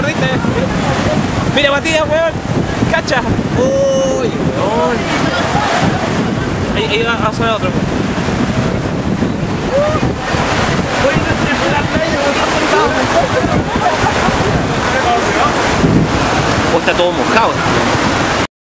perdiste. Eh. Mira, Matías, weón. Cacha. Uy, weón. Ahí, ahí va a sonar otro. Está todo mojado.